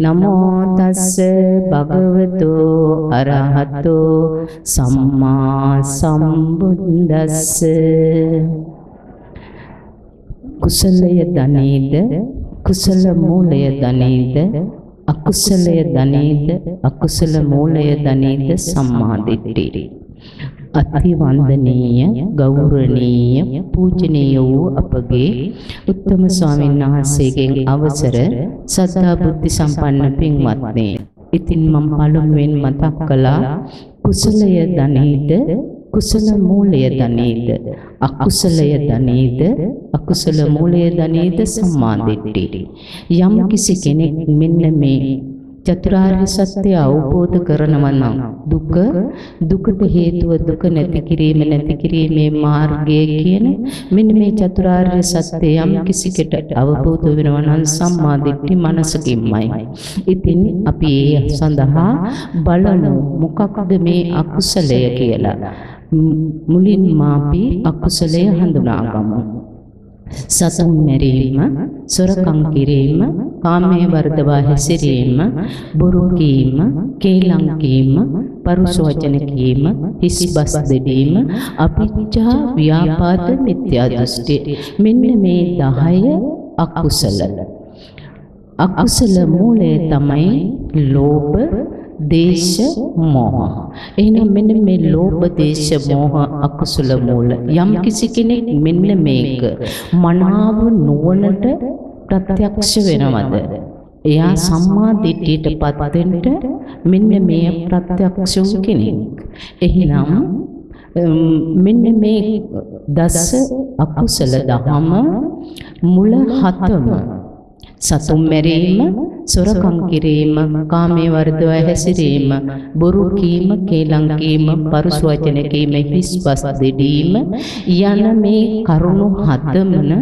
නමෝ තස්ස භගවතු අරහතෝ සම්මා සම්බුද්දස්ස. කුසලය ධනේද කුසල මූලය ධනේද අකුසලය ධනේද අකුසල මූලය ධනේද සම්මා දිට්ඨි. අති වන්දනීය ගෞරවනීය පූජනීය වූ අපගේ උත්තම ස්වාමීන් වහන්සේගෙන් අවසර සදා බුද්ධ සම්පන්න පින්වත්නි. ඉතින් මම පළමුවෙන් මතක් කළා කුසලය ධනේද කුසල මූලය ධනේද අකුසලය ධනේද අකුසල මූලය ධනේද සම්මාදිට්ඨි යම් කිසි කෙනෙක් මෙන්න මේ චතුරාර්ය සත්‍ය අවබෝධ කරනවා නම් දුක දුකට හේතුව දුක නැති කිරීම නැති කිරීමේ මාර්ගය කියන මෙන්න මේ චතුරාර්ය සත්‍ය යම් කිසිකට අවබෝධ වෙනවා නම් සම්මා දිට්ඨි මනසකින්මයි. ඉතින් අපි ඒ සඳහා බලමු මොකක්ද මේ අකුසලය කියලා. මුලින්ම අපි අකුසලය හඳුනාගමු. සසුන් මැරීම, සොරකම් කිරීම, කාමයේ වර්ධවා හැසිරීම, බොරු කීම, කේලම් කීම, පරුස වචන කීම, හිස්බස් දෙඩීම, අපිච්චා ව්‍යාපාද මිත්‍යා දෘෂ්ටි. මෙන්න මේ 10 අකුසල. අකුසල මූලය තමයි ලෝභ, දේශ මොහ. එහෙනම් මෙන්න මේ ලෝභ දේශ මොහ අකුසල මූල. යම් කිසි කෙනෙක් මෙන්න මේක මනාව නුවණට ප්‍රත්‍යක්ෂ වෙනවද? එයා සම්මා දිට්ඨියටපත් වෙන්න මෙන්න මේ ප්‍රත්‍යක්ෂ වූ කෙනෙක්. එහෙනම් මෙන්න මේ දස අකුසල දහම මුල හතම සතුම් මැරීම, සොරකම් කිරීම, කාමයේ වර්ධව හැසිරීම, බොරු කීම, කේලම් කීම, පරුස වචන කීම, හිස්බස් දෙඩීම යන මේ කරුණු හතමන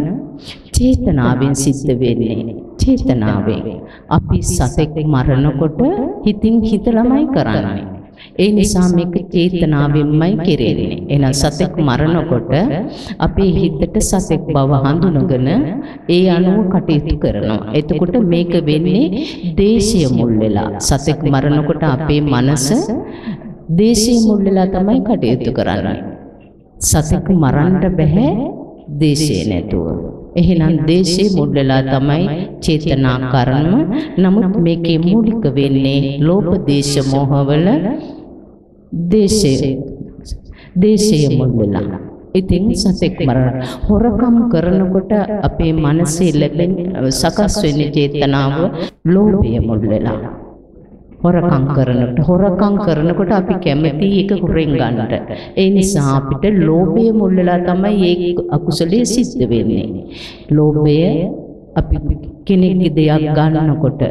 චේතනාවෙන් සිද්ධ වෙන්නේ. චේතනාවෙන් අපි සතෙක් මරනකොට හිතින් හිතලමයි කරන්නේ. ඒ නිසා මේක චේතනාවෙන්මයි කෙරෙන්නේ. එහෙනම් සතෙක් මරනකොට අපේ හිතට සතෙක් බව හඳුනගෙන ඒ අනුව කටයුතු කරනවා. එතකොට මේක වෙන්නේ දේශය මුල් වෙලා. සතෙක් මරනකොට අපේ මනස දේශය මුල් වෙලා තමයි කටයුතු කරන්නේ. සතෙක් මරන්න බෑ දේශය නැතුව. එහෙනම් දේශේ මුල් වෙලා තමයි චේතනා කර්ම. නමුත් මේකේ මූලික වෙන්නේ ලෝභ දේශ මොහවල දේශය දේශය මුල් වෙලා. ඉතින් සතෙක් මරණ හොරකම් කරනකොට අපේ මනසේ ලැබෙන සකස් වෙන චේතනාව ලෝභය මුල් වෙලා. හොරකම් කරනකොට හොරකම් කරනකොට අපි කැමති එක හොරෙන් ගන්නට. ඒ නිසා අපිට ලෝභය මුල් වෙලා තමයි ඒ අකුසලයේ සිද්ධ වෙන්නේ. ලෝභය අපි කෙනෙක්ගේ දෙයක් ගන්නකොට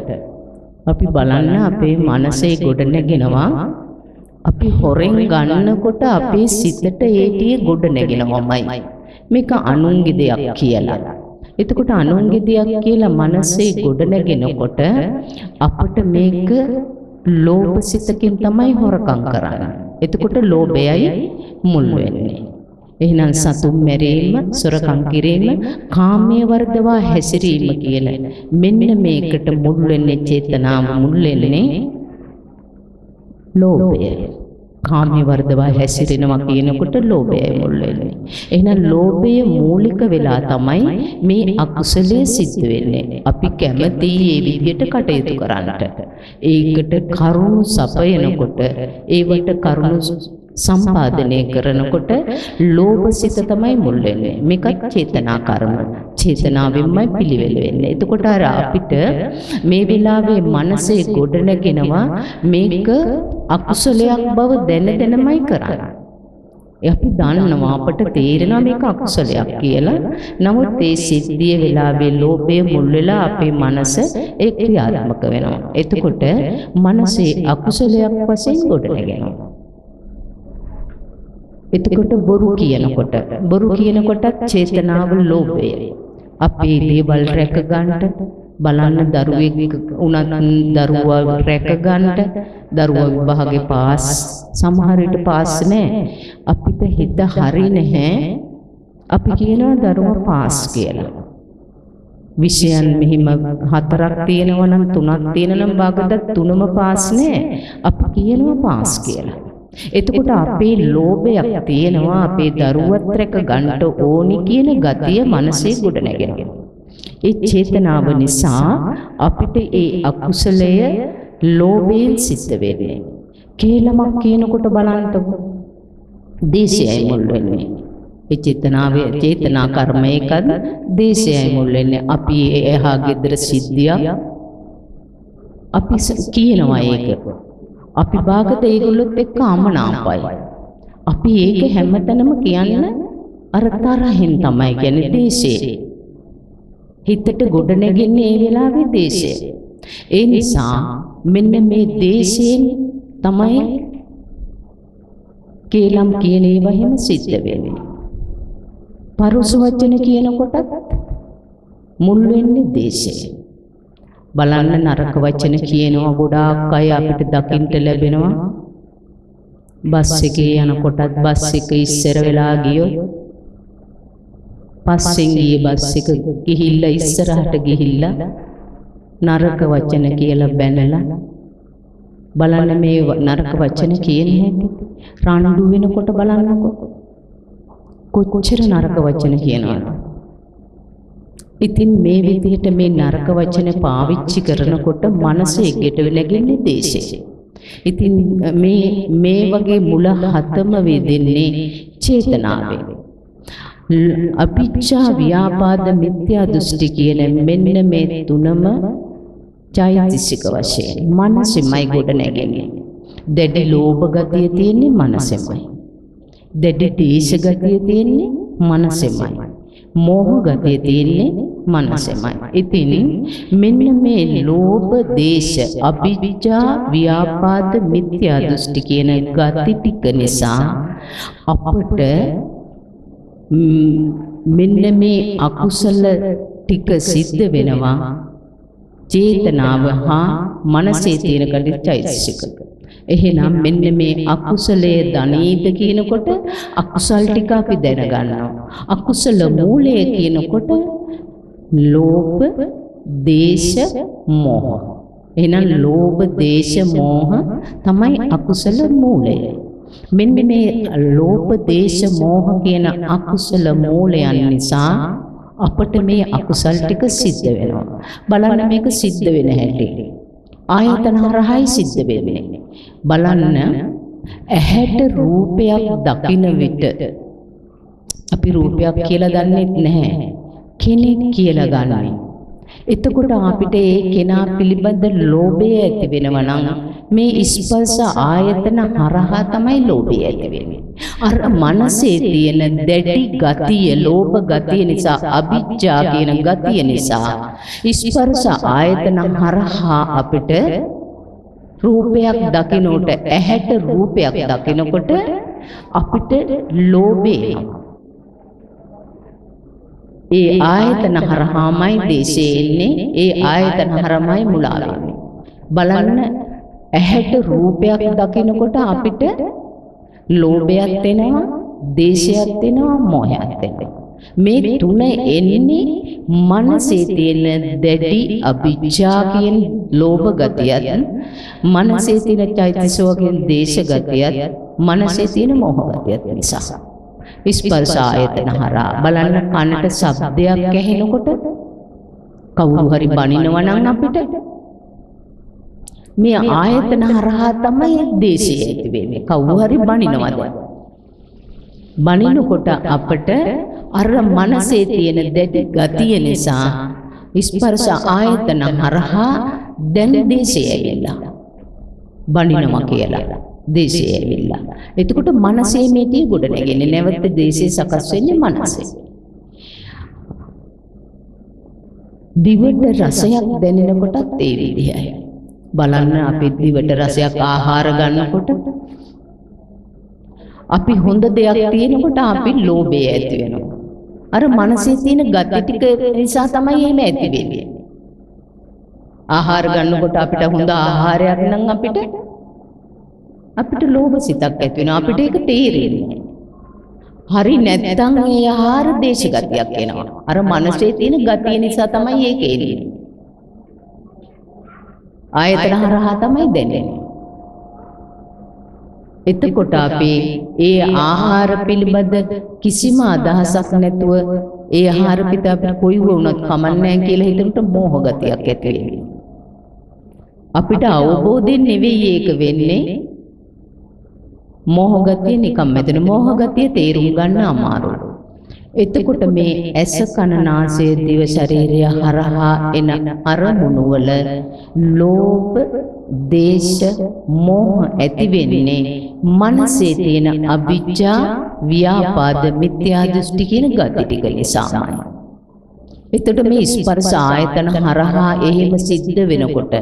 අපි බලන්න අපේ මනසේ ගොඩ නැගෙනවා අපි හොරෙන් ගන්නකොට අපේ සිතට ඒටිය ගොඩ නැගෙනවමයි. මේක අනුන්ගේ දෙයක් කියලා. එතකොට අනුන්ගේ දෙයක් කියලා මනසේ ගොඩ නැගෙනකොට අපට මේක ලෝභ සිතකින් තමයි හොරකම් කරන්නේ. එතකොට ලෝභයයි මුල් වෙන්නේ. එහෙනම් සතුන් මැරීම, සොරකම් කිරීම, කාමයේ වර්ධවා හැසිරීම කියලා මෙන්න මේකට මුල් වෙන්නේ චේතනාව මුල් වෙන්නේ ලෝභය. කාමයේ වර්ධවා හැසිරෙනවා කියනකොට ලෝභයයි මුල් වෙන්නේ. එහෙනම් ලෝභය මූලික වෙලා තමයි මේ අකුසලයේ සිද්ධ වෙන්නේ. අපි කැමති මේ විදිහට කටයුතු කරන්නට. ඒකට කරුණු සපයනකොට ඒවට කරුණු සම්පාදනය කරනකොට ලෝභ සිත තමයි මුල් වෙන්නේ. මේකත් චේතනා කර්ම. චේතනාවෙන්මයි පිළිවෙල වෙන්නේ. එතකොට අර අපිට මේ වෙලාවේ මනසේ ගොඩනගෙනවා මේක අකුසලයක් බව දැන දැනමයි කරන්නේ. අපි දන්නවා අපට තේරෙනවා මේක අකුසලයක් කියලා. නමුත් ඒ සිද්ධිය වෙලාවේ ලෝභය මුල් වෙලා අපේ මනස ඒ ක්‍රියාත්මක වෙනවා. එතකොට මනසේ අකුසලයක් වශයෙන් ගොඩනගෙනවා. එතකොට බොරු කියනකොට බොරු කියනකොටත් චේතනාව ලෝභය. අපේ දේවල් රැක ගන්නට බලන්න දරුවෙක් උනත් දරුවා රැක ගන්නට දරුවා විභාගේ පාස් සමහර විට පාස් නැහැ අපිට හිත හරි නැහැ අපි කියනවා දරුවා පාස් කියලා විෂයන් මෙහිම හතරක් තියෙනවා නම් තුනක් තියෙනවා නම් බාගදත් තුනම පාස් නෑ. අපි කියනවා පාස් කියලා. එතකොට අපේ ලෝභයක් තියෙනවා අපේ දරුවත් රැක ගන්න ඕනි කියන ගතිය මනසේ ගොඩ නැගෙනවා. ඒ චේතනාව නිසා අපිට ඒ අකුසලය ලෝභයෙන් සිද්ධ වෙන්නේ. කේලමක් කියනකොට බලන්නකො. දේශයයි මුල් වෙන්නේ. ඒ චේතනාවේ චේතනා කර්මයකද දේශයයි මුල් වෙන්නේ. අපි එහා ගෙදර සිද්ධියක් අපි කියනවා ඒක. අපි භාගත ඒගොල්ලොත් එක්ක අමනාපයි. අපි ඒක හැමතැනම කියන්න අර තරහින් තමයි කියන්නේ දේශේ. හිතට ගොඩ නැගෙන්නේ ඒ වෙලාවේ දේශය. ඒ නිසා මෙන්න මේ දේශයෙන් තමයි කේලම් කියන ඒවා හැම සිද්ධ වෙන්නේ. පරුස වචන කියනකොටත් මුල් වෙන්නේ දේශය. බලන්න නරක වචන කියනවා ගොඩාක් අය අපිට දකින්න ලැබෙනවා. බස් එකේ යනකොටත් බස් එක ඉස්සර වෙලා ගියොත් පස්සෙන් ගියේ බස් එක ගිහිල්ලා ඉස්සරහට ගිහිල්ලා නරක වචන කියලා බැනලා බලන්න මේ නරක වචන කියන හැටි රණ්ඩු වෙනකොට බලන්නකො. කොච්චර නරක වචන කියනවද? ඉතින් මේ විදිහට මේ නරක වචන පාවිච්චි කරනකොට මනස එකට නැගෙන්නේ දේශේ ඉතින් මේ මේ වගේ මුල හතම වෙදෙන්නේ චේතනාවෙන් අභිච්ඡා ව්‍යාපාද මිත්‍යා දෘෂ්ටි කියන මෙන්න මේ තුනම චෛතසික වශයෙන් මනසෙමයි ගොඩ නැගෙන්නේ. දැඩි ලෝභ ගතිය තියෙන්නේ මනසෙමයි. දැඩි දේශ ගතිය තියෙන්නේ මනසෙමයි. මෝහ ගතිය තියෙන්නේ මනසෙමයි. ඉතින් මෙන්න මේ ලෝභ දේශ අභිජ්ජා ව්‍යාපාද මිත්‍යා දෘෂ්ටි කියන ගති ටික නිසා අපට මෙන්න මේ අකුසල ටික සිද්ධ වෙනවා චේතනාව හා මනසේ තියෙන කඩිචෛතසික. එහෙනම් මෙන්න මේ අකුසලයේ ධනීද කියනකොට අකුසල් ටික අපි දැනගන්නවා. අකුසල මූලය කියනකොට ලෝභ, දේශ, මෝහ. එහෙනම් ලෝභ, දේශ, මෝහ තමයි අකුසල මූලය. මෙන්න මේ ලෝභ, දේශ, මෝහ කියන අකුසල මූලයන් නිසා අපට මේ අකුසල් ටික සිද්ධ වෙනවා. බලන්න මේක සිද්ධ වෙන හැටි. ආයතන හරහායි සිද්ධ වෙන්නේ. බලන්න ඇහැට රූපයක් දකින විට අපි රූපයක් කියලා දන්නේ නැහැ. කෙනෙක් කියලා ගන්නෙ. එතකොට අපිට ඒ කෙනා පිළිබඳ ලෝභය ඇති වෙනවා නම් මේ ස්පර්ශ ආයතන හරහා තමයි ලෝභය ඇති වෙන්නේ. අර මනසේ තියෙන දැඩි ගතිය, ලෝභ ගතිය නිසා, අවිජ්ජා කියන ගතිය නිසා ස්පර්ශ ආයතන හරහා අපිට රූපයක් දකිනකොට ඇහැට රූපයක් දකිනකොට අපිට ලෝභය එනවා. ඒ ආයතන හරහාමයි දේශේ එන්නේ ඒ ආයතන හරමයි මුලා වෙන්නේ බලන්න ඇහැට රූපයක් දකිනකොට අපිට ලෝභයක් එනවා දේශයක් එනවා මොහයක් එනවා මේ තුන එන්නේ මනසේ තියෙන දැඩි අභිජ්ජා කියන ලෝභ ගතියත් මනසේ තියෙන චෛතසිකයෙන් දේශ ගතියත් මනසේ තියෙන මොහ ගතියත් නිසා. ස්පර්ශ ආයතන හරහා බලන්න කනට ශබ්දයක් ඇහෙනකොට කවුරු හරි බනිනවා නම් අපිට මේ ආයතන හරහා තමයි දේශය ඇති වෙන්නේ. කවුරු හරි බනිනවද? බනිනකොට අපට අර මනසේ තියෙන දැඩි ගතිය නිසා ස්පර්ශ ආයතන හරහා දැන් දේශය ඇවිල්ලා. බනිනවා කියලා. දේශය ඇවිල්ලා. එතකොට මනසේ මේ ටික ගොඩ නැගෙන්නේ. නැවත දේශය සකස් වෙන්නේ මනසේ. දිවට රසයක් දැනෙනකොටත් ඒ විදිහයි. බලන්න අපි දිවට රසයක් ආහාර ගන්නකොට අපි හොඳ දෙයක් තියෙනකොට අපි ලෝභය ඇති වෙනවා. අර මනසේ තියෙන ගති ටික නිසා තමයි එහෙම ඇති වෙන්නේ. ආහාර ගන්නකොට අපිට හොඳ ආහාරයක් නම් අපිට අපිට ලෝභ සිතක් ඇති වෙනවා අපිට ඒක තේරෙන්නේ හරි නැත්තම් ඒ ආහාර දේශ ගතියක් එනවා. අර මනසේ තියෙන ගතිය නිසා තමයි ඒක එන්නේ. ආයතන හරහා තමයි දැනෙන්නේ. එතකොට අපි ඒ ආහාර පිළිබඳ කිසිම අදහසක් නැතුව ඒ ආහාර පිට අපිට කොයි වුණත් කමන්නේ කියලා හිතනට මෝහ ගතියක් ඇති වෙනවා. අපිට අවබෝධයෙන් නෙවෙයි ඒක වෙන්නේ මෝහ ගතිය නිකම් මෙතන මෝහ ගතිය තේරුම් ගන්න අමාරුයි. එතකොට මේ ඇස කන නාසය දිව ශරීරය හරහා එන අරමුණු වල ලෝභ දේශ මෝහ ඇති වෙන්නේ මනසේ තියෙන අවිජ්ජා ව්‍යාපාද මිත්‍යා දෘෂ්ටි කියන ගති ටික නිසාමයි. එතකොට මේ ස්පර්ශ ආයතන හරහා එහෙම සිද්ධ වෙනකොට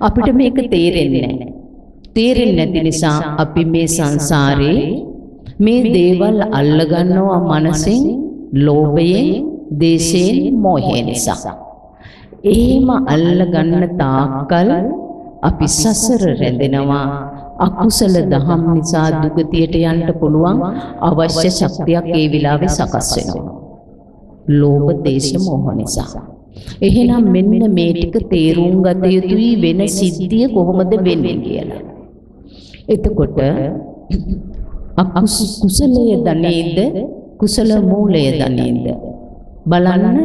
අපිට මේක තේරෙන්නේ නැහැ. තේරෙන්නේ නැති නිසා අපි මේ සංසාරේ මේ දේවල් අල්ලගන්නවා මනසෙන් ලෝභයෙන් දේශයෙන් මොහේ නිසා. එහෙම අල්ලගන්න තාක්කල් අපි සසර රැඳෙනවා අකුසල දහම් නිසා දුගතියට යන්න පුළුවන් අවශ්‍ය ශක්තියක් ඒ විලාවේ සකස් වෙනවා. ලෝභ දේශ මොහ නිසා. එහෙනම් මෙන්න මේ ටික තේරුම් ගත යුතුයි වෙන සිද්ධිය කොහොමද වෙන්නේ කියලා. එතකොට අකුසලයේ දනේද කුසල මූලය දනේද බලන්න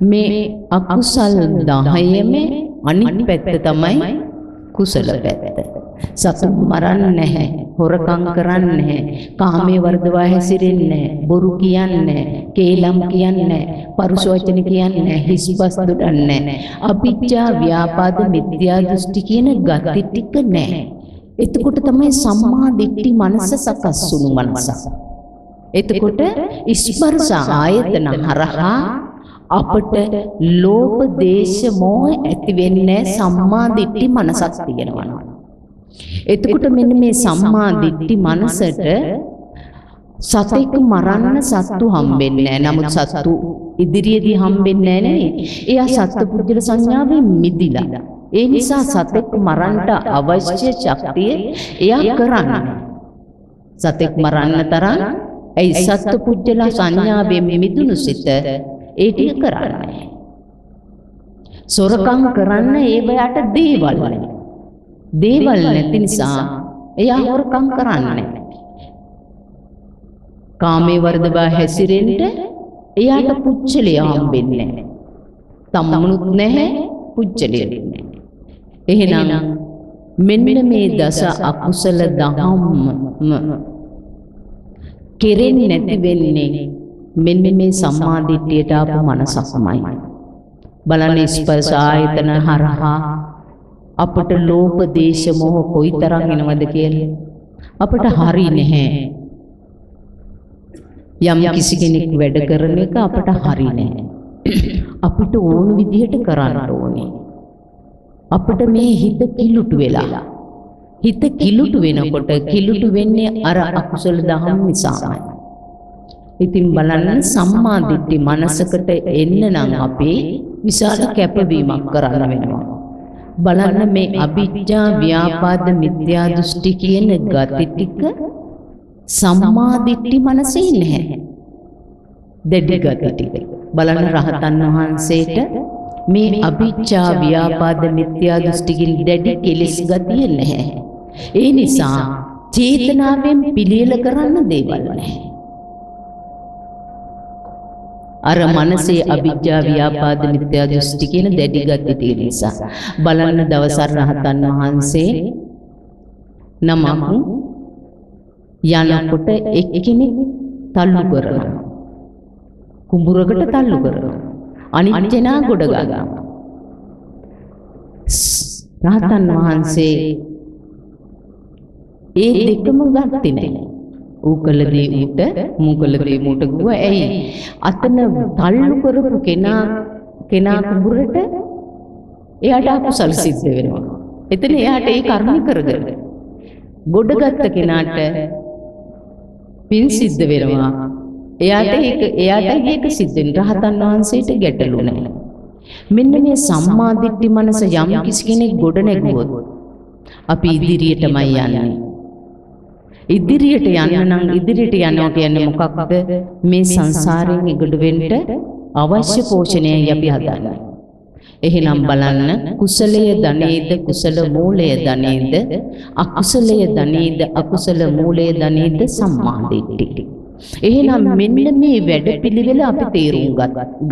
මේ අකුසල් 10ෙම අනිත් පැත්ත තමයි කුසල පැත්ත. සතුන් මරන්නේ නැහැ, හොරකම් කරන්නේ නැහැ, කාමයේ වර්ධවා හැසිරෙන්නේ නැහැ, බොරු කියන්නේ නැහැ, කේලම් කියන්නේ නැහැ, පරුෂ වචන කියන්නේ නැහැ, හිස්පස් දුඩන්නේ නැහැ. අභිජ්ජා ව්‍යාපාද මිත්‍යා දෘෂ්ටි කියන ගති ටික නැහැ. එතකොට තමයි සම්මා දිට්ඨි මනස සකස් වුණු මනස. එතකොට ස්පර්ශ ආයතන හරහා අපට ලෝභ දේශ මොහ ඇති වෙන්නේ සම්මා දිට්ඨි මනසක් තියෙනවා. එතකොට මෙන්න මේ සම්මා දිට්ඨි මනසට සතෙක් මරන්න සත්තු හම්බෙන්නේ නැහැ. නමුත් සත්තු ඉදිරියේදී හම්බෙන්නේ නැහැ එයා සත්පුද්ගල සංඥාවෙන් මිදිලා. ඒ නිසා සතෙක් මරන්නට අවශ්‍ය ශක්තිය එයා කරන්නේ. සතෙක් මරන්න තරම් ඒ සත්පුද්ගල සංඥාවෙන් මිදුණු සිත ඒ ටික කරන්නේ. සොරකම් කරන්න ඒවයට දේවල් දේවල් නැති නිසා එයා හොරකම් කරන්නේ. කාමේ වර්ධවා හැසිරෙන්න එයාට පුච්චලිය හම්බෙන්නේ නැහැ. තම්මුනුත් නැහැ පුච්චලිය නැහැ. එහෙනම් මෙන්න මේ දස අකුසල දහම් කෙරෙන්නේ නැති වෙන්නේ මෙන්න මේ සම්මාදිට්ඨියට ආපු මනසක්මයි. බලන්න ස්පර්ශ ආයතන හරහා අපට ලෝභ දේශ මොහ කොයිතරම් එනවද කියලා අපට හරි නැහැ. යම් කිසි කෙනෙක් වැඩ කරන එක අපට හරි නැහැ. අපිට ඕන විදිහට කරන්න ඕනේ. අපිට මේ හිත කිලුට වෙලා හිත කිලුට වෙනකොට කිලුට වෙන්නේ අර අකුසල දහම් නිසාමයි. ඉතින් බලන්න සම්මා දිට්ඨි මනසකට එන්න නම් අපි විශාල කැපවීමක් කරන්න වෙනවා. බලන්න මේ අවිජ්ජා ව්‍යාපාද මිත්‍යා දෘෂ්ටි කියන ගති ටික සම්මා දිට්ඨි මනසේ නැහැ. දෙඩි ගති ටික. බලන්න රහතන් වහන්සේට මේ අවිජ්ජා ව්‍යාපාද මිත්‍යා දෘෂ්ටිකින් දැඩි කෙලෙස් ගතිය නැහැ. ඒ නිසා චේතනාවෙන් පිළියෙල කරන්න දේවල් නැහැ. අර මනසේ අවිජ්ජා ව්‍යාපාද මිත්‍යා දෘෂ්ටි කියන දැඩි ගති තියෙන නිසා බලන්න දවසක් රහතන් වහන්සේ නමක් යනකොට එක්කෙනෙක් තල්ලු කරනවා. කුඹුරකට තල්ලු කරනවා. අනිත් කෙනා ගොඩ ගන්නවා. රහතන් වහන්සේ ඒ දෙකම ගත්තේ නැහැ ඌ කළ දේ ඌට මූ කළ දේ මූට ගුවා ඇයි? අතන තල්ලු කරපු කෙනා කෙනා කුඹුරට එයාට අකුසල් සිද්ධ වෙනවා. එතන එයාට ඒ කර්ම කරගෙන ගොඩගත්ත කෙනාට පින් සිද්ධ වෙනවා. එයාට ඒක එයාට ඒක සිද්ධ වෙන රහතන් වහන්සේට ගැටලු නැහැ මෙන්න මේ සම්මා දිට්ඨි මනස යම් කිසි කෙනෙක් ගොඩ නැගුවොත් අපි ඉදිරියටමයි යන්නේ ඉදිරියට යන්න නම් ඉදිරියට යනවා කියන්නේ මොකක්ද? මේ සංසාරයෙන් ඉගඩ වෙන්න අවශ්‍ය පෝෂණයයි අපි හදන්නේ. එහෙනම් බලන්න කුසලය ධනේද කුසල මූලය ධනේද අකුසලය ධනේද අකුසල මූලය ධනේද සම්මාදිට්ඨි. එහෙනම් මෙන්න මේ වැඩපිළිවෙල අපි තේරුම්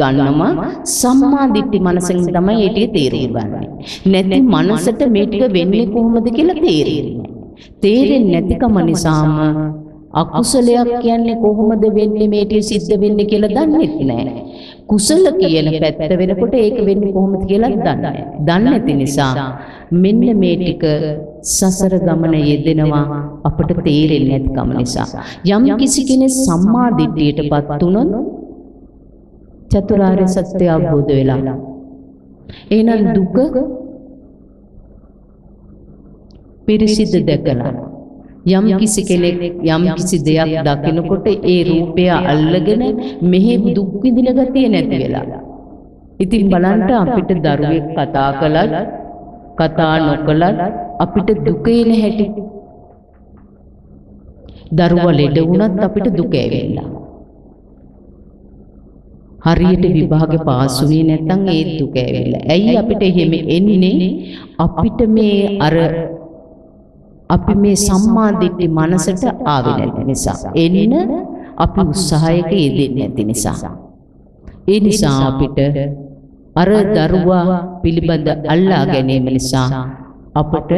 ගන්නවා සම්මාදිට්ඨි මනසෙන් තමයි ඒ ටික තේරුම් ගන්න. නැති මනසට මේ ටික වෙන්නේ කොහොමද කියලා තේරෙන්නේ. තේරෙන්නේ නැතිකම නිසාම අකුසලයක් කියන්නේ කොහොමද වෙන්නේ මේ ටික සිද්ධ වෙන්නේ කියලා දන්නේ නැහැ. කුසල කියන පැත්ත වෙනකොට ඒක වෙන්නේ කොහොමද කියලා දන්නේ නැහැ. දන්නේ නැති නිසා මෙන්න මේ ටික සසර ගමන යෙදෙනවා අපට තේරෙන්නේ නැතිකම නිසා. යම් කිසි කෙනෙක් සම්මා දිට්ඨියටපත් වුණොත් චතුරාර්ය සත්‍ය අවබෝධ වෙලා. එහෙනම් දුක පිරිසිදු දැකලා යම් කිසි කෙනෙක් යම් කිසි දෙයක් දකිනකොට ඒ රූපය අල්ලගෙන මෙහි දුක් විඳින ගතිය නැති වෙලා. ඉතින් බලන්න අපිට දරුවෙක් කතා කළත් කතා නොකළත් අපිට දුකේ නැහැටි. දරුවා ලෙඩ වුණත් අපිට දුක ඇවිල්ලා. හරියට විභාගේ පාස් වුණේ නැත්නම් ඒ දුක ඇවිල්ලා. ඇයි අපිට එහෙම එන්නේ? අපිට මේ අර අපි මේ සම්මා දිට්ඨි මනසට ආවේ නැති නිසා. එන්න අපි උත්සාහයක යෙදෙන්නේ නැති නිසා. ඒ නිසා අපිට අර දරුවා පිළිබඳ අල්ලා ගැනීම නිසා අපට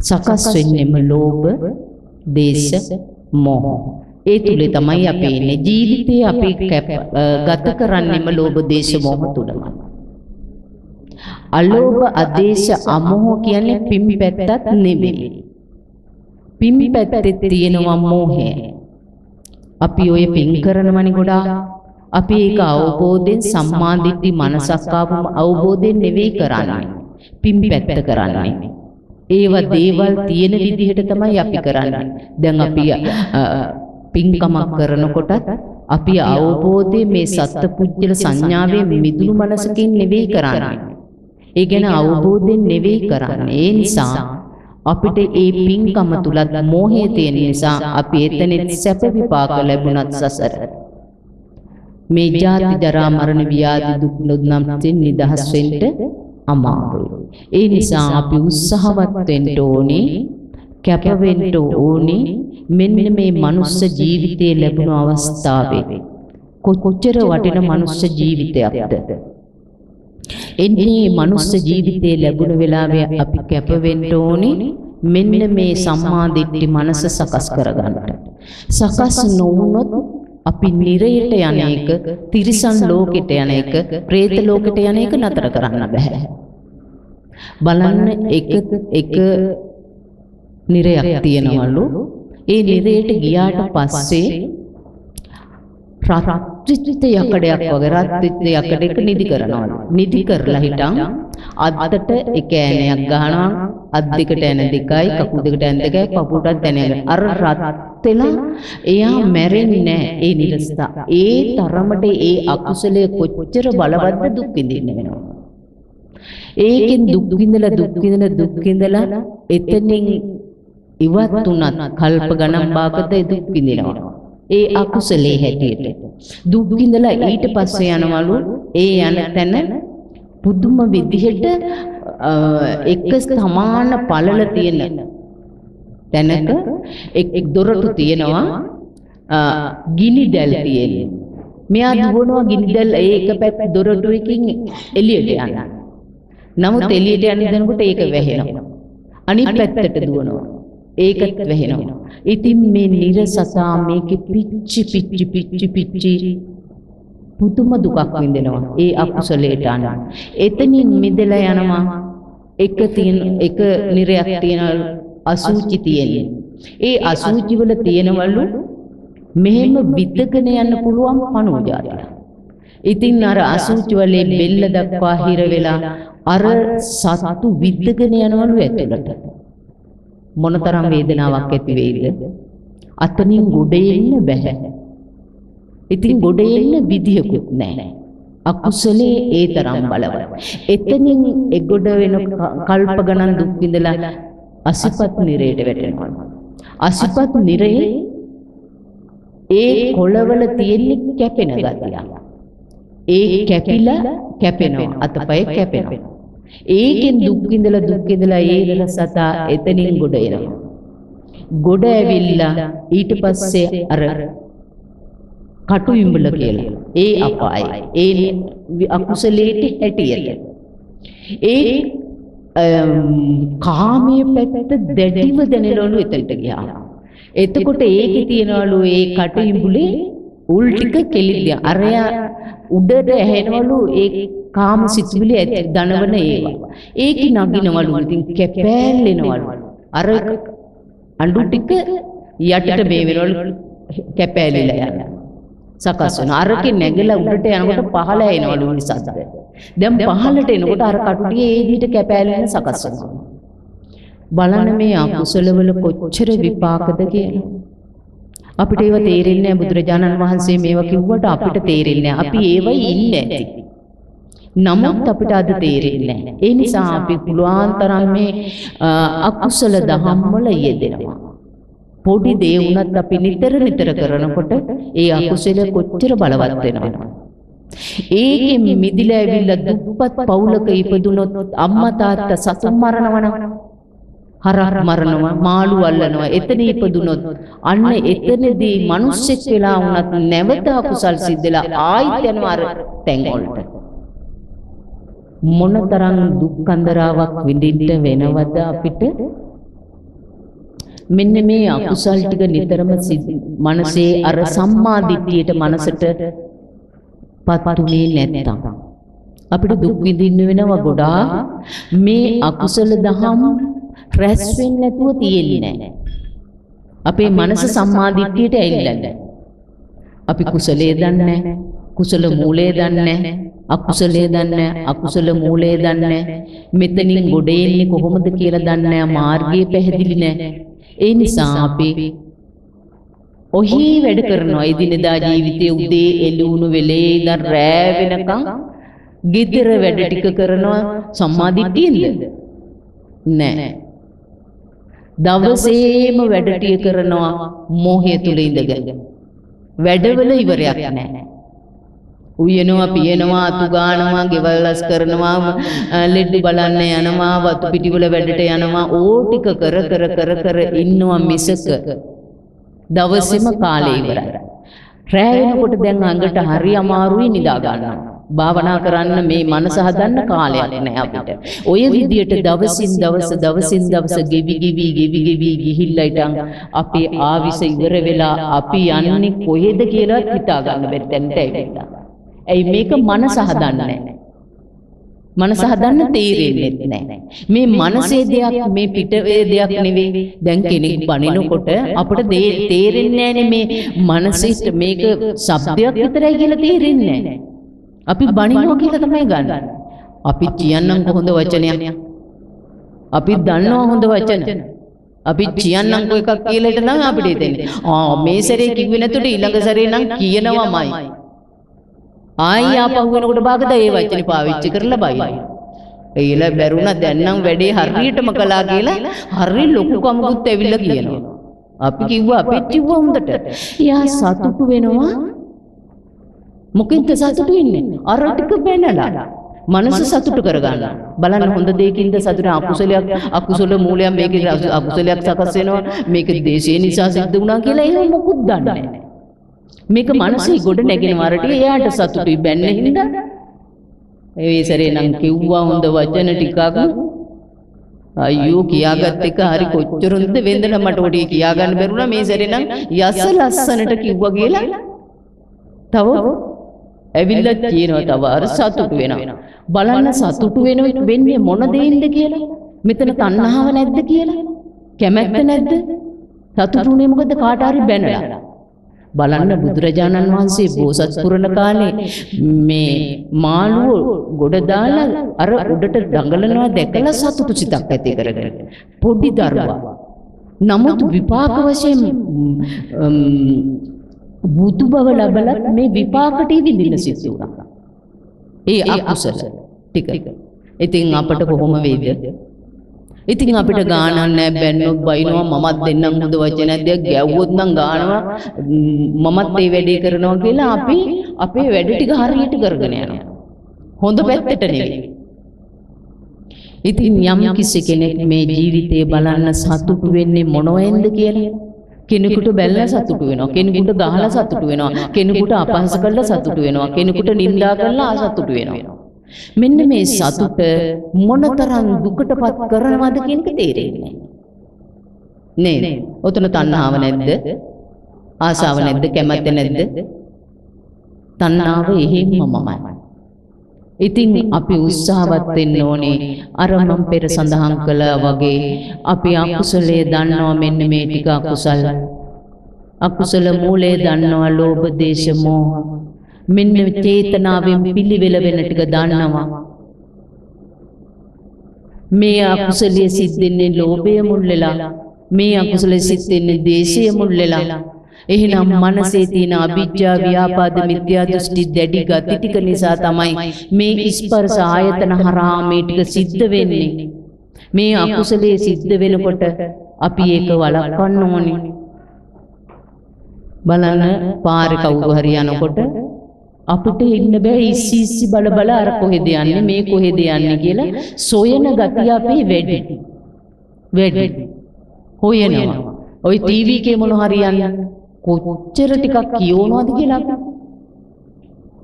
සකස් වෙන්නේම ලෝභ, දේශ, මෝහ. ඒ තුල තමයි අපි ඉන්නේ. ජීවිතේ අපි ගත කරන්නේම ලෝභ, දේශ, මෝහ තුලමයි. අලෝභ අදේශ අමෝහ කියන්නේ පිම් පැත්තත් නෙමෙයි. පිම් පැත්තේ තියෙනවා මෝහය. අපි ඔය පින් කරනවනේ ගොඩාක්. අපි ඒක අවබෝධයෙන් සම්මාදිට්ඨි මනසක් ආවම අවබෝධයෙන් නෙවෙයි කරන්නේ. පිම් පැත්ත කරන්නේ. ඒවා දේවල් තියෙන විදිහට තමයි අපි කරන්නේ. දැන් අපි පින්කමක් කරනකොටත් අපි අවබෝධයෙන් මේ සත්පුජ්‍යල සංඥාවේ මිදුණු මනසකින් නෙවෙයි කරන්නේ. ඒ ගැන අවබෝධයෙන් නෙවෙයි කරන්නේ. ඒ නිසා අපිට ඒ පින්කම තුලත් මෝහය තියෙන නිසා අපි එතනෙත් සැප විපාක ලැබුණත් සසර. මේ ජාති ජරා මරණ ව්‍යාධි දුක් නොදන්නම් නිදහස් වෙන්න අමාරුයි. ඒ නිසා අපි උත්සාහවත් වෙන්න ඕනේ, කැප වෙන්න ඕනේ මෙන්න මේ මනුස්ස ජීවිතයේ ලැබුණු අවස්ථාවේ කොච්චර වටින මනුස්ස ජීවිතයක්ද එන්නේ මනුස්ස ජීවිතයේ ලැබුණ වෙලාවේ අපි කැප වෙන්න ඕනේ මෙන්න මේ සම්මාදිට්ඨි මනස සකස් කරගන්නට. සකස් නොවුනොත් අපි නිරයට යන එක, තිරිසන් ලෝකෙට යන එක, പ്രേත ලෝකෙට යන එක නතර කරන්න බෑ. බලන්න එක එක නිරයක් තියෙනවලු. ඒ නිරයට ගියාට පස්සේ රත්විත යකඩයක් වගේ රත්විත යකඩයක නිදි කරනවලු. නිදි කරලා හිටන් අද්දට එක ඇණයක් ගහනවා අත් දෙකට ඇන දෙකයි කකුල් දෙකට ඇන දෙකයි පපුවටත් ඇන දෙකයි. අර රත් වෙලා එයා මැරෙන්නේ නැහැ ඒ නිරස්තා. ඒ තරමට ඒ අකුසලයේ කොච්චර බලවත්ද දුක් විඳින්න වෙනවා. ඒකෙන් දුක් විඳලා දුක් විඳලා දුක් විඳලා එතනින් ඉවත් උනත් කල්ප ගණන් භාගත දුක් විඳිනවා. ඒ අකුසලේ හැටියට. දුක් විඳලා ඊට පස්සේ යනවලු ඒ යන තැන පුදුම විදිහට එක සමාන පළල තියෙන තැනක එක් දොරටු තියෙනවා ගිනි දැල් තියෙන්නේ. මෙයා දුවනවා ගිනි දැල් ඒ එක පැත්ත දොරටුවකින් එළියට යන්න. නමුත් එළියට යන්න දෙනකොට ඒක වැහෙනවා. අනිත් පැත්තට දුවනවා. ඒකත් වැහෙනවා. ඉතින් මේ නිරසතා මේකෙ පිච්චි පිච්චි පිච්චි පිච්චි පුදුම දුකක් විඳිනවා. ඒ අකුසලයට අනුව. එතනින් මිදලා යනවා. එක තියෙන එක නිරයක් තියෙන අසුචි තියෙන්නේ. ඒ අසුචි වල තියෙනවලු මෙහෙම විදගෙන යන්න පුළුවන් පණෝජාතිය. ඉතින් අර අසුචි වලේ බෙල්ල දක්වා හිර වෙලා අර සතු විදගෙන යනවලු ඇතුළට. මොනතරම් වේදනාවක් ඇති වෙයිද? අතනින් ගොඩ එන්න බෑ. ඉතින් ගොඩ එන්න විදියකුත් නැහැ. අකුසලේ ඒ තරම් බලවත්. එතනින් එගොඩ වෙන කල්ප ගණන් දුක් විඳලා අසිපත් නිරේට වැටෙනවා. අසිපත් නිරේ ඒ කොළවල තියෙන්නේ කැපෙන ගතිය. ඒ කැපිලා කැපෙනවා අතපය කැපෙනවා. ඒකෙන් දුක් විඳලා දුක් විඳලා ඒ සතා එතනින් ගොඩ එනවා. ගොඩ ඇවිල්ලා ඊට පස්සේ අර කටු විඹල කියලා. ඒ අපායයි. ඒ අකුසලයට හැටියට. ඒ කාමයේ පැත්ත දැඩිව දැනෙනවලු එතනට ගියා. එතකොට ඒකේ තියනවලු ඒ කටු විඹුලේ උල් ටික කෙලිද්ද අරයා උඩට ඇහෙනවලු ඒ කාම සිතුවිලි ඇති දනවන ඒවා. ඒකි නගිනවලු ඉතින් කැපෑල්ලෙනවලු. අර අඬු ටික යටට මේ වෙනවලු කැපෑලිලා යනවා. සකස් වෙනවා. අරකේ නැගලා උඩට යනකොට පහළ එනවලු නිසද්ද. දැන් පහළට එනකොට අර කටුටිය ඒ විදිහට කැපෑලෙන සකස් වෙනවා. බලන්න මේ අකුසලවල කොච්චර විපාකද කියලා. අපිට ඒව තේරෙන්නේ නැහැ බුදුරජාණන් වහන්සේ මේවා කිව්වට අපිට තේරෙන්නේ නැහැ. අපි ඒවයි ඉන්නේ නැති. නමුත් අපිට අද තේරෙන්නේ නැහැ. ඒ නිසා අපි පුළුවන් තරම් මේ අකුසල දහම් වල යෙදෙනවා. පොඩි දේ වුණත් අපි නිතර නිතර කරනකොට ඒ අකුසල කොච්චර බලවත් වෙනවද? ඒකෙන් මිදිලා ඇවිල්ලා දුප්පත් පවුලක ඉපදුනොත් අම්මා තාත්තා සතුන් මරනවනම් හරක් මරනවා මාළු අල්ලනවා එතන ඉපදුනොත් අන්න එතනදී මිනිස්සෙක් වෙලා වුණත් නැවත අකුසල් සිද්ධලා ආයිත් යනවා අර තැන් වලට. මොනතරම් දුක් කන්දරාවක් විඳින්න වෙනවද අපිට? මෙන්න මේ අකුසල් ටික නිතරම මනසේ අර සම්මා දිට්ඨියට මනසට පත්ුනේ නැත්තම්. අපිට දුක් විඳින්න වෙනවා ගොඩාක්. මේ අකුසල දහම් රැස් වෙන්නේ නැතුව තියෙන්නේ නැහැ. අපේ මනස සම්මාදිට්ඨියට ඇවිල්ලා අපි කුසලයේ දන්නේ කුසල මූලයේ දන්නේ අකුසලයේ දන්නේ අකුසල මූලයේ දන්නේ මෙතනින් ගොඩ එන්නේ කොහොමද කියලා දන්නේ මාර්ගය පැහැදිලි නැහැ. ඒ නිසා අපි ඔහි වැඩ කරනවා. එදිනෙදා ජීවිතයේ උදේ එළුණු වෙලේ ඉඳන් රෑ වෙනකන් ගෙදර වැඩ ටික කරනවා. සම්මාදිට්ඨියෙන්ද? නෑ දවසේම වැඩ ටික කරනවා මෝහය තුල ඉඳගෙන. වැඩවල ඉවරයක් නෑ උයනවා පියනවා අතු ගානවා ගෙවල්ලස් කරනවා ලෙඩ බලන්න යනවා වතු පිටිවල වැඩට යනවා ඕ ටික කර කර කර කර ඉන්නවා මිසක දවසෙම කාලේ ඉවරයි. රෑ වෙනකොට දැන් අඟට හරි අමාරුයි නිදා ගන්නවා. භාවනා කරන්න මේ මනස හදන්න කාලයක් නැහැ අපිට. ඔය විදියට දවසින් දවස දවසින් දවස ගෙවි ගෙවි ගෙවි ගෙවි ගිහිල්ලා ඉතින් අපේ ආවිස ඉවර වෙලා අපි යන්නේ කොහෙද කියලා හිතා ගන්න බැරි තැනට ඇවිල්ලා. ඇයි මේක මනස හදන්නේ මනස හදන්න තේරෙන්නේ නැහැ. මේ මනසේ දෙයක් මේ පිටවේ දෙයක් නෙවෙයි. දැන් කෙනෙක් බනිනකොට අපිට තේරෙන්නේ මේ මනසෙට මේක શબ્දයක් විතරයි කියලා තේරෙන්නේ නැහැ. අපි බනිනවා කියලා තමයි ගන්න. අපි කියන්නම් හොඳ වචනයක්. අපි දන්නවා හොඳ වචන. අපි කියන්නම් කො එකක් කියලා හිටනම් අපිට දෙන්නේ. ආ මේ සැරේ කිව්වේ නැතුට ඊළඟ සැරේ නම් කියනවමයි. ආයි ආපහු වෙනකොට බාගද ඒ වචනේ පාවිච්චි කරලා බයි. ඒල බැරුණා දැන් නම් වැඩේ හරියටම කළා කියලා හරි ලොකු කමකුත් ඇවිල්ලා කියනවා. අපි කිව්වා අපිත් කිව්වා හොඳට. එයා සතුටු වෙනවා. මොකෙන්ද සතුටු වෙන්නේ? අර ටික බැනලා. මනස සතුටු කරගන්න. බලන්න හොඳ දෙයකින්ද සතුට අකුසලයක්? අකුසල මූලයක් මේකේ අකුසලයක් සකස් වෙනවා. මේක දේශේ නිසා සිද්ධ වුණා කියලා එහෙම මොකුත් දන්නේ නැහැ. මේක මනසේ ගොඩ නැගෙන වරට එයාට සතුටුයි බැන්න හින්දා ඒ සැරේ නම් කිව්වා හොඳ වචන ටිකක්. අයියෝ කියාගත් එක හරි කොච්චරද වෙන්දන මට ඔඩි කියාගන්න බැරුණා. මේ සැරේ නම් යස ලස්සනට කිව්වා කියලා. තව ඇවිල්ලා කියනවා තව අර සතුටු වෙනවා. බලන්න සතුටු වෙන වෙන්නේ මොන දෙයින්ද කියලා? මෙතන තණ්හාව නැද්ද කියලා? කැමැත්ත නැද්ද? සතුටුුනේ මොකද කාට හරි බැනලා. බලන්න බුදුරජාණන් වහන්සේ බෝසත් පුරණ කාලේ මේ මාළුව ගොඩ දාලා අර උඩට දඟලනවා දැකලා සතුටු සිතක් ඇති කරගෙන. පොඩි දරුවා. නමුත් විපාක වශයෙන් බුදු බව ලැබලත් මේ විපාකට විඳින්න සිද්ධ වුණා. ඒ අකුසල ටික. ඉතින් අපට කොහොම වේද? ඉතින් අපිට ගානක් නැහැ බැන්නොත් බයිනවා මමත් දෙන්නම් හොඳ වචනයක් දෙයක් ගැව්වොත් නම් ගානවා මමත් ඒ වැඩේ කරනවා කියලා අපි අපේ වැඩ ටික හරියට කරගෙන යනවා. හොඳ පැත්තට නෙවෙයි. ඉතින් යම් කිසි කෙනෙක් මේ ජීවිතේ බලන්න සතුටු වෙන්නේ මොනවෙන්ද කියලා කෙනෙකුට බැලලා සතුටු වෙනවා. කෙනෙකුට ගහලා සතුටු වෙනවා. කෙනෙකුට අපහාස කරලා සතුටු වෙනවා. කෙනෙකුට නිඳා කරලා අසතුටු වෙනවා. මෙන්න මේ සතුට මොනතරම් දුකටපත් කරනවද කියන එක තේරෙන්නේ නෑ නේද? ඔතන තණ්හාව නැද්ද? ආසාව නැද්ද? කැමැත්ත නැද්ද? තණ්හාව එහෙම්මමයි ඉතින් අපි උත්සාහවත් වෙන්න ඕනේ. අර මම පෙර සඳහන් කළා වගේ අපි අකුසලයේ දන්නවා මෙන්න මේ ටික අකුසල්. අකුසල. මූලයේ දන්නවා ලෝභ දේශ මොහ. මෙන්න චේතනාවෙන් පිළිවෙල වෙන ටික දන්නවා. මේ අකුසලයේ සිද්ධ වෙන්නේ ලෝභය මුල් වෙලා මේ අකුසලයේ සිද්ධ වෙන්නේ දේශය මුල් වෙලා එහෙනම් මනසේ තියෙන අවිජ්ජා ව්‍යාපාද මිත්‍යා දෘෂ්ටි දැඩි ගති ටික නිසා තමයි මේ ස්පර්ශ ආයතන හරහා මේ ටික සිද්ධ වෙන්නේ. මේ අකුසලයේ සිද්ධ වෙනකොට අපි ඒක වළක්වන්න ඕනේ. බලන්න පාරේ කවුරු හරි යනකොට අපිට ඉන්න බෑ ඉස්සි ඉස්සි බල බල අර කොහෙද යන්නේ මේ කොහෙද යන්නේ කියලා සොයන ගතිය අපේ වැඩි. වැඩි. හොයනවා ওই ටීවී එකේ මොන හරි යන්නේ කොච්චර ටිකක් කියවනවද කියලා? අපි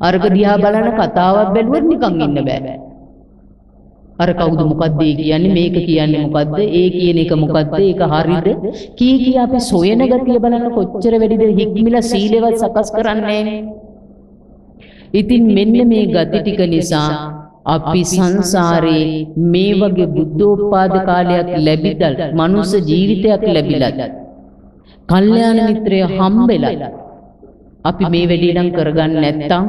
අරක දිහා බලන කතාවක් බැලුවොත් නිකන් ඉන්න බෑ. අර කවුද මොකද්ද ඒ කියන්නේ මේක කියන්නේ මොකද්ද ඒ කියන එක මොකද්ද ඒක හරිද? කී කී අපි සොයන ගතිය බලන කොච්චර වැඩිද? හික්මිලා සීලෙවත් සකස් කරන්නේ ඉතින් මෙන්න මේ ගති ටික නිසා අපි සංසාරේ මේ වගේ බුද්ධෝත්පාද කාලයක් ලැබිදල් මනුස්ස ජීවිතයක් ලැබිලත් කල්යාණ මිත්‍රය හම්බෙලා අපි මේ වැඩේ නම් කරගන්න නැත්තම්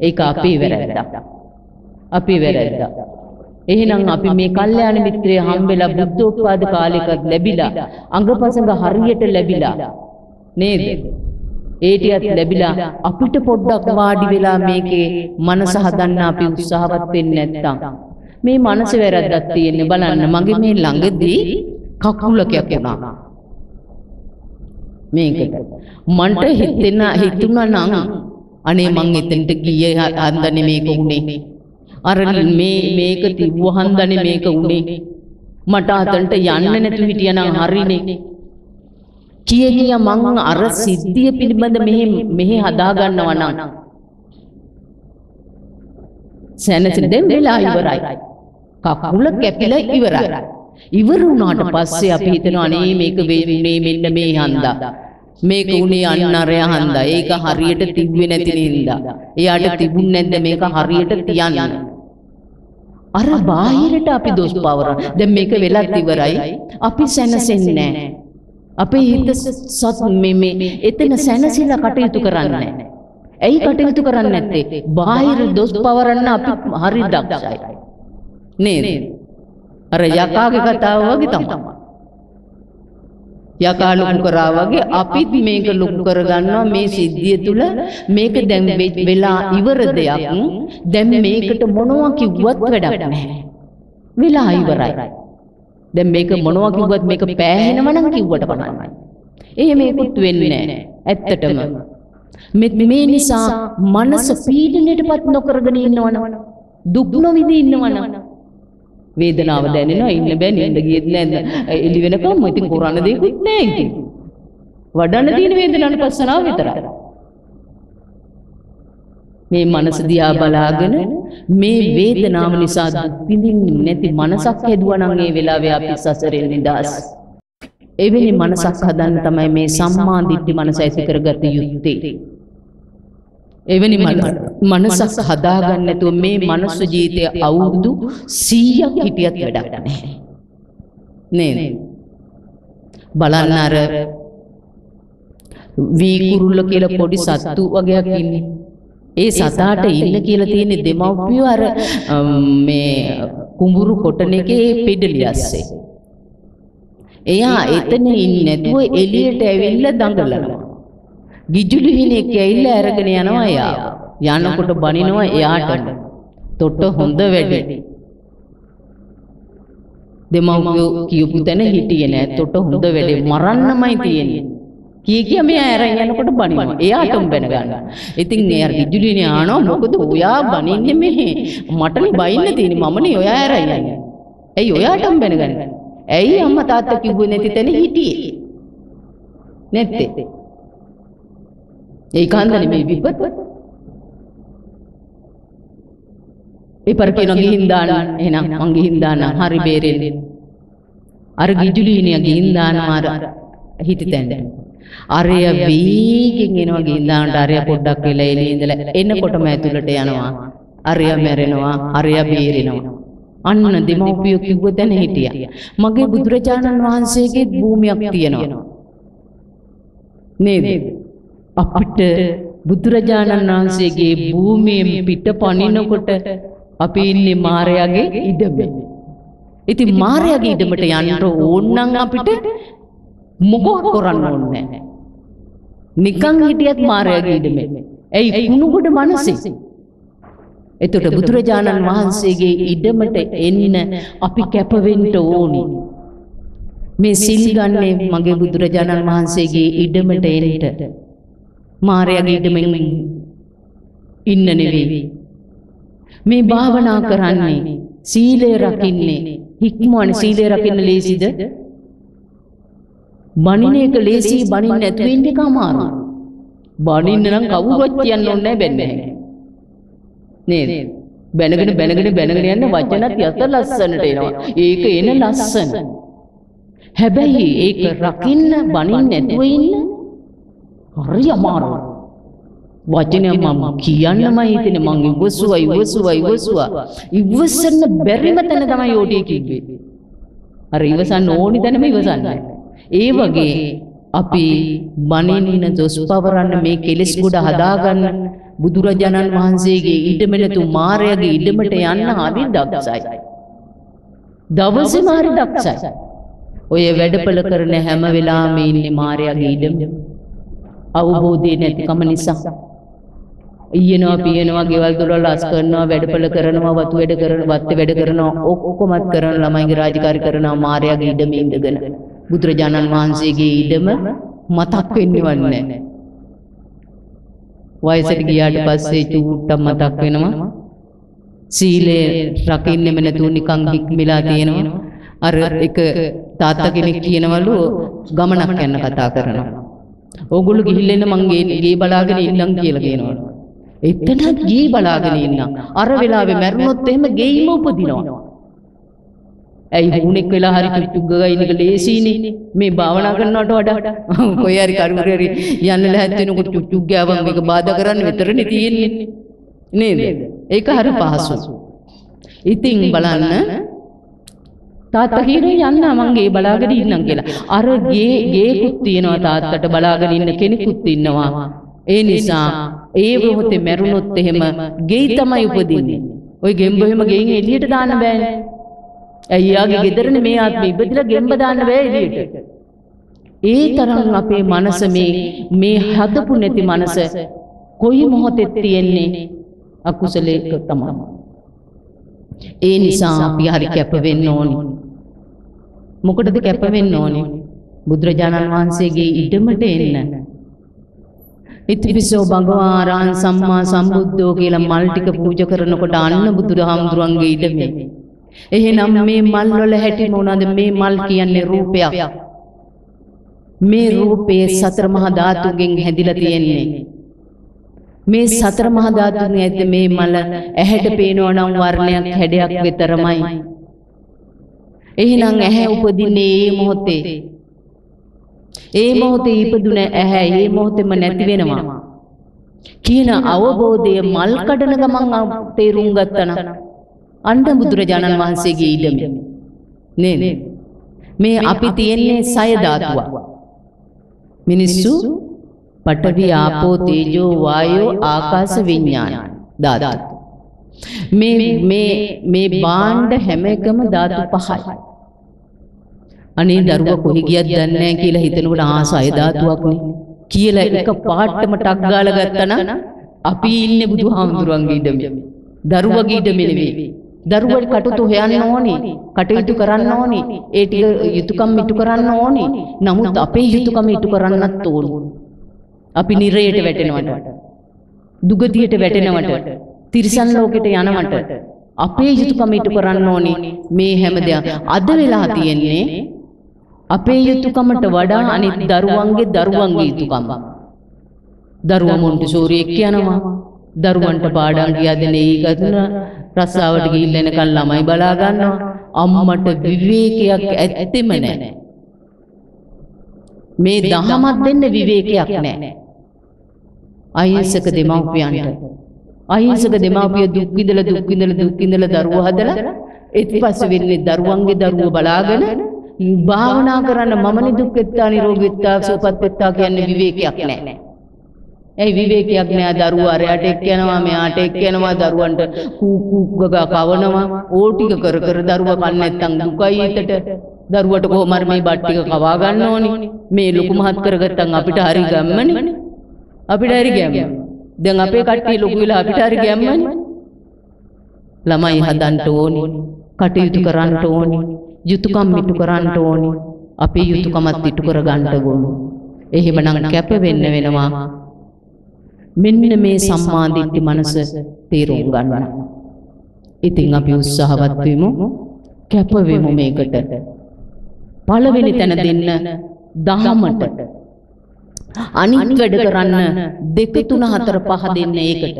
ඒක අපේ වැරැද්දක්. අපේ වැරැද්දක්. එහෙනම් අපි මේ කල්යාණ මිත්‍රය හම්බෙලා බුද්ධෝත්පාද කාලයකත් ලැබිලා අංගපසංග හරියට ලැබිලා නේද? ඒ ටිකත් ලැබිලා අපිට පොඩ්ඩක් වාඩි වෙලා මේකේ මනස හදන්න අපි උත්සාහවත් වෙන්නේ නැත්තම්. මේ මනස වැරද්දක් තියෙන්නේ. බලන්න මගේ මේ ළඟදී කකුලකයක් වුණා. මේකට. මන්ට හිතෙන හිතුණා නම් අනේ මං එතනට ගියේ හන්දනේ මේක උනේ. අර මේ මේක තිබ්බ හන්දනේ මේක උනේ. මට අතන්ට යන්න නැතු හිටියනම් හරිනේ. කිය කිය මං අර සිද්ධිය පිළිබඳ මෙහි මෙහි හදා ගන්නවා නම්. සැනසෙන දැන් වෙලා ඉවරයි. කකුල කැපිලා ඉවරයි. ඉවර වුණාට පස්සේ අපි හිතනවා අනේ මේක වෙන්නේ මෙන්න මේ හන්දා මේක උනේ අන්න අරය හන්දා ඒක හරියට තිබ්බේ නැති නින්දා. එයාට තිබුණ නැද්ද මේක හරියට තියන්න? අර බාහිරට අපි දොස් පවර දැන් මේක වෙලත් ඉවරයි. අපි සැනසෙන්නේ නැහැ. අපේ හිත සත් මේ මේ එතන සැනසීලා කටයුතු කරන්නේ නැහැ. ඇයි කටයුතු කරන්නේ නැත්තේ? බාහිර දොස් පවරන්න අපි හරි දක්ෂයි. නේද? අර යකාගේ කතාව වගේ තමයි. යකා ලොකු කරා වගේ අපිත් මේක ලොකු කරගන්නවා මේ සිද්ධිය තුල මේක දැන් වෙලා ඉවර දෙයක්. දැන් මේකට මොනවා කිව්වත් වැඩක් නැහැ. වෙලා ඉවරයි. දැන් මේක මොනවා කිව්වත් මේක පෑහෙනව නම් කිව්වට කමන්නේ. එහෙම ඒකුත් වෙන්නේ නැහැ. ඇත්තටම. මේ නිසා මනස පීඩනයටපත් නොකරගෙන ඉන්නවනම් දුක් නොවිඳ ඉන්නවනම් වේදනාව දැනෙනවා ඉන්න බෑ නින්ද ගියෙත් නෑ. එළි වෙනකම් ඉතින් කරන්න දෙයක්වත් නෑ ඉතින්. වඩන්න තියෙන වේදනාවට පස්සනාව විතරයි. මේ මනස දිහා බලාගෙන මේ වේදනාව නිසා දුක් විඳින්නේ නැති මනසක් හැදුවා නම් ඒ වෙලාවේ අපි සසරෙන් නිදහස්. එවැනි මනසක් හදන්න තමයි මේ සම්මා දිට්ඨි මනස ඇති කරගත යුත්තේ එවැනි මනසක් හදාගන්න නැතුව මේ මනුස්ස ජීවිතය අවුරුදු 100ක් හිටියත් වැඩක් නැහැ. නේද? බලන්න අර වී කුරුල්ල කියලා පොඩි සත්තු වගේක් ඉන්නේ. ඒ සතාට ඉන්න කියලා තියෙන දෙමව්පියෝ අර මේ කුඹුරු කොටන එකේ පිටලියස්සේ. එයා එතන ඉන්නේ නැතුව එළියට ඇවිල්ලා දඟලනවා. ගිජුලි හිණෙක් ඇවිල්ලා අරගෙන යනවා එයා. යනකොට බනිනවා එයාට. තොට හොඳ වැඩි. දෙමව්පියෝ කියපු තැන හිටියේ නෑ. එතකොට හොඳ වැඩේ මරන්නමයි තියෙන්නේ. කී කිය මෙයා ඇරන් යනකොට බනිනවා. එයාටම බැන ගන්නවා. ඉතින් ඒ අර විදුලිනේ ආනවා මොකද ඔයා බනින්නේ මෙහෙ. මටනේ බයින්න තියෙන්නේ මමනේ ඔයා ඇරන් යන්නේ. ඇයි ඔයාටම බැනගන්නේ? ඇයි අම්මා තාත්තා කිව්වේ නැති තැන හිටියේ? නැත්තේ. ඒ කාන්දනේ මේ විපත්. ඉපර කියන ගිහින් දාන්න එහෙනම් මං ගිහින් දාන්න හරි බේරෙන්නේ. අර ගිජුලිනිය ගිහින් දානවා අර හිටිතැන්න. අරය වීගෙන් එනවා ගිහින් දාන්නට අරය පොඩ්ඩක් වෙලා එළියේ ඉඳලා එනකොටම ඇතුළට යනවා. අරය මැරෙනවා අරය බේරෙනවා. අන්න දෙමව්පියෝ කිව්ව දැන හිටියා. මගේ බුදුරජාණන් වහන්සේගේ භූමියක් තියෙනවා. නේද? අපිට බුදුරජාණන් වහන්සේගේ භූමියෙන් පිට පනිනකොට අපි ඉන්නේ මාරයාගේ ඉඩමේ. ඉතින් මාරයාගේ ඉඩමට යන්න ඕන නම් අපිට මොකක් කරන්න ඕනේ නැහැ. නිකන් හිටියත් මාරයාගේ ඉඩමේ. ඇයි කුණුගොඩ මනසේ? එතකොට බුදුරජාණන් වහන්සේගේ ඉඩමට එන්න අපි කැප වෙන්න ඕනි. මේ සිල් ගන්නේ මගේ බුදුරජාණන් වහන්සේගේ ඉඩමට එන්න. මාරයාගේ ඉඩමෙන් ඉන්න නෙවෙයි. මේ භාවනා කරන්නේ සීලය රකින්නේ හික්මවන සීලය රකින්න ලේසිද? බණින එක ලේසි බණින්න නැතුව ඉන්න එක අමාරුයි. බණින්න නම් කවුරුවත් කියන්න ඕනේ නැහැ බැන්නේ. නේද? බැනගෙන බැනගෙන බැනගෙන යන වචනත් යත ලස්සනට එනවා. ඒක එන ලස්සන. හැබැයි ඒක රකින්න බණින්න නැතුව ඉන්න හරි අමාරුයි. වචනය මම කියන්නමයි හිතෙන්නේ මං ඉවසුවා ඉවසුවා ඉවසුවා ඉවසන්න බැරිම තැන තමයි යෝටි කිව්වේ. අර ඉවසන්න ඕනි තැනම ඉවසන්න. ඒ වගේ අපි බණින්න දොස් පවරන්න මේ කෙලෙස් ගොඩ හදාගන්න බුදුරජාණන් වහන්සේගේ ඉඩමට තු මාරයාගේ ඉඩමට යන්න හරි දක්ෂයි. දවසේම හරි දක්ෂයි. ඔය වැඩපල කරන හැම වෙලාවෙම ඉන්නේ මාරයාගේ ඉඩම. අවබෝධය නැතිකම නිසා. ඊයනවා පියනවා ගෙවල් දොරවල් අස් කරනවා වැඩපල කරනවා වතු වැඩ කරනවා වත් වැඩ කරනවා ඔක්කොමත් කරන ළමයිගේ රාජකාරී කරනවා මාරයාගේ ඉඩමේ ඉඳගෙන බුදුරජාණන් වහන්සේගේ ඉඩම මතක් වෙන්නේවත් නැහැ. වයසට ගියාට පස්සේ චූට්ටක් මතක් වෙනවා. සීලය රකින්නෙම නැතුව නිකන් හික්මිලා තියෙනවා. අර එක තාත්තා කෙනෙක් කියනවලු ගමනක් යන්න කතා කරනවා. ඕගොල්ලෝ ගිහිල්ලා ඉන්න මං ගේ බලාගෙන ඉන්නම් කියලා කියනවා. එතනත් ගේ බලාගෙන ඉන්නම්. අර වෙලාවේ මැරුණොත් එහෙම ගෙයිම උපදිනවා. ඇයි හුණෙක් වෙලා හරි චුට්ටුක් ගගයින් එක ලේසියිනේ. මේ භාවනා කරනවට වඩා කොයි හරි කරුණු හරි යන්න ලැහත් වෙනකොට චුට්ටුක් ගෑවම මේක බාධා කරන්න විතරනේ තියෙන්නේ. නේද? ඒක හරි පහසු ඉතින් බලන්න තාත්තා කියනවා යන්න මං ගේ බලාගෙන ඉන්නම් කියලා අර ගේ ගේකුත් තියෙනවා තාත්තට බලාගෙන ඉන්න කෙනෙකුත් ඉන්නවා ඒ නිසා ඒ මොහොතේ මැරුණොත් එහෙම ගෙයි තමයි උපදින්නේ ওই ගෙම්බ එහෙම ගෙයින් එළියට දාන්න බෑනේ ඇයියාගේ ගෙදරනේ මේ ආත්මෙ ඉපදිලා ගෙම්බ දාන්න බෑ එළියට. ඒ තරම් අපේ මනස මේ මේ හදපු නැති මනස කොයි මොහොතෙත් තියෙන්නේ අකුසලයක තමයි. ඒ නිසා අපි හරි කැප වෙන්න ඕනි. මොකටද කැප වෙන්න ඕනි? බුදුරජාණන් වහන්සේගේ ඉඩමට එන්න. ඉතිපිසෝ භගවාරාන් සම්මා සම්බුද්ධෝ කියලා මල් ටික පූජා කරනකොට අන්න බුදුරහාමුදුරන්ගේ ඉඩමේ එහෙනම් මේ මල් වල හැටි මොනවාද මේ මල් කියන්නේ රූපයක්. මේ රූපයේ සතර මහා ධාතුගෙන් හැදිලා තියෙන්නේ. මේ සතර මහා ධාතුන් ඇද්ද මේ මල ඇහැට පේනවා නම් වර්ණයක් හැඩයක් විතරමයි. එහෙනම් ඇහැ උපදින්නේ මේ මොහොතේ. ඒ මොහොතේ ඉපදුන ඇහැ ඒ මොහොතේම නැති වෙනවා. කියන අවබෝධය මල් කඩන ගමන් තේරුම් ගත්තා නම් අන්න බුදුරජාණන් වහන්සේගේ ඉඩම. නේද? මේ අපි තියෙන්නේ සය ධාතුවක්. මිනිස්සු පඨවි ආපෝ තේජෝ වායෝ ආකාශ විඥාන ධාතු. මේ මේ මේ භාණ්ඩ හැම එකම ධාතු පහයි. අනේ දරුවා කොහි ගියත් දන්නේ නැහැ කියලා හිතනකොට ආසය ධාතුවක්නේ කියලා එක පාටම ටක් ගාලා ගත්තා නම් අපි ඉන්නේ බුදුහාමුදුරන්ගේ ඉඩමේ. දරුවගේ ඉඩමේ නෙවෙයි. දරුවට කටයුතු හොයන්න ඕනේ. කටයුතු කරන්න ඕනේ. ඒ ටික යුතුයකම් ඉටු කරන්න ඕනේ. නමුත් අපේ යුතුයකම් ඉටු කරන්නත් ඕනේ. අපි නිරයට වැටෙනවට. දුගතියට වැටෙනවට. තිරිසන් ලෝකෙට යනවට. අපේ යුතුයකම ඉටු කරන්න ඕනේ. මේ හැම දෙයක් අද වෙලා තියෙන්නේ අපේ යුතුයකමට වඩා අනිත් දරුවන්ගේ දරුවන්ගේ යුතුයකම්. දරුවා මොන්ටිසෝරියෙක් යනවා. දරුවන්ට පාඩම් කියා දෙන ඒ ගතන රස්සාවට ගිහිල්ලා එනකන් ළමයි බලා ගන්නවා. අම්මට විවේකයක් ඇත්තෙම නැහැ. මේ දහමක් දෙන්න විවේකයක් නැහැ. අහිංසක දෙමව්පියන්ට අහිංසක දෙමව්පිය දුක් විඳලා දුක් විඳලා දුක් විඳලා දරුවෝ හදලා ඊට පස්සේ වෙන්නේ දරුවන්ගේ දරුවෝ බලාගෙන භාවනා කරන්න මමනි දුක් වෙත්තා නිරෝගී වෙත්තා සුවපත් වෙත්තා කියන්නේ විවේකයක් නැහැ. ඇයි විවේකයක් නෑ? දරුවා අරයට එක්ක යනවා මෙයාට එක්ක යනවා දරුවන්ට කූ කූ ගගා කවනවා. ඕ ටික කර කර දරුවා කන්නේ නැත්තම් දුකයි ඊටට දරුවට කොහොම හරි මේ බත් ටික කවා ගන්න ඕනි. මේ ලොකු මහත් කරගත්තම් අපිට හරි ගම්මනේ. අපිට හරි ගැම්ම දැන් අපේ කට්ටිය ලොකු වෙලා අපිට හරි ගැම්මනේ ළමයි හදන්න ඕනි කටයුතු කරන්න ඕනි යුතුයකම් ඉටු කරන්න ඕනි අපේ යුතුයකමත් ඉටු කර ගන්න ඕනි එහෙමනම් කැප වෙන්න වෙනවා මෙන්න මේ සම්මාදිට්ඨි මනස තේරුම් ගන්න. ඉතින් අපි උත්සාහවත් වෙමු කැප වෙමු මේකට. පළවෙනි තැන දෙන්න දහමට. අනිත් වැඩ කරන්න දෙක තුන හතර පහ දෙන්න ඒකට.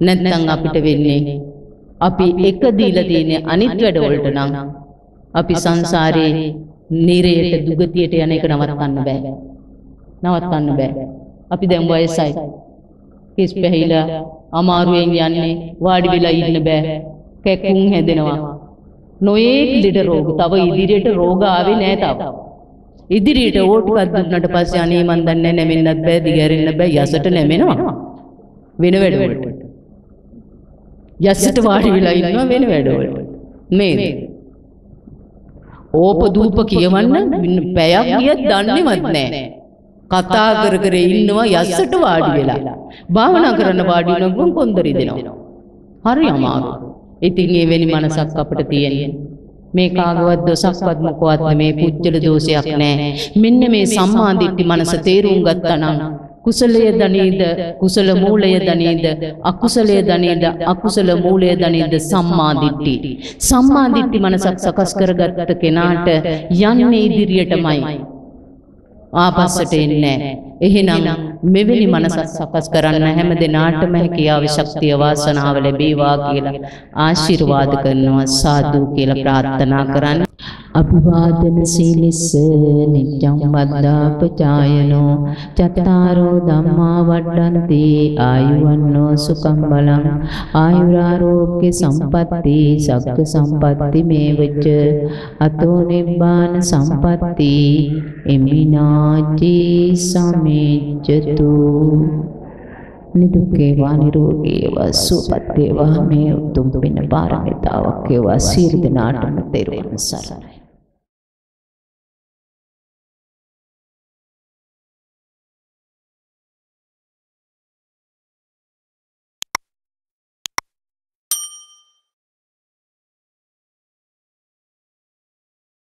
නැත්නම් අපිට වෙන්නේ අපි එක දීලා තියෙන අනිත් වැඩ වලට නම් අපි සංසාරේ නිරයට දුගතියට යන එක නවත්තන්න බෑ. නවත්තන්න බෑ. අපි දැන් වයසයි. කිස් පැහිලා අමාරුවෙන් යන්නේ වාඩි වෙලා ඉන්න බෑ. කැක්කුම් හැදෙනවා. නොයේක් ලෙඩ රෝග. තව ඉදිරියට රෝග ආවේ නෑ තව. ඉදිරියට ඕටුවක් දුන්නට පස්සේ අනේ මන් දන්නේ නැමෙන්නත් බෑ දිගැරෙන්න බෑ යසට නැමෙනවා. වෙන වැඩවලට. යසට වාඩි වෙලා ඉන්නවා වෙන වැඩවලට. නේද? ඕප දූප කියවන්න පැයක් ගියත් දන්නේවත් නෑ. කතා කර කර ඉන්නවා යස්සට වාඩි වෙලා. භාවනා කරන්න වාඩි වෙනකොට කොන්දරි දෙනවා. හරි අමාරු. ඉතින් ඒ වෙනි මනසක් අපිට තියෙන්නේ. මේ කාගවත් දොසක්වත් මොකවත් මේ පුජ්‍යල දෝෂයක් නෑ. මෙන්න මේ සම්මාදිට්ඨි මනස තේරුම් ගත්තා නම් කුසලය දනීද කුසල මූලය දනීද අකුසලය දනීද අකුසල මූලය දනීද සම්මාදිට්ඨි සම්මාදිට්ඨි මනසක් සකස් කරගත්ත කෙනාට යන්නේ ඉදිරියටමයි ආපස්සට එන්නේ එහෙනම් මෙවැනි මනසක් සකස් කරන්න හැම දිනාටම හැකියාව ශක්තිය වාසනාව ලැබේවා කියලා ආශිර්වාද කරනවා. සාදු කියලා ප්‍රාර්ථනා කරන්න අභිවාදන සීලිස්ස නිච්ඡං වද්දාපචායනෝ චත්තාරෝ ධම්මා වඩ්ඩන්ති ආයුවන්නෝ සුඛං බලං. ආයුරාෝග්‍ය සම්පatti සග්ග සම්පatti මේවච. අතෝ නිබ්බාන සම්පatti එමිනාචි සමේජ්ජතු නිදුක්කේවා නිරෝගීවා සුවපත් වේවා මේ උතුම් පින පාරමිතාවක් වේවා. සියලු දෙනාටම තෙරුවන් සරණයි.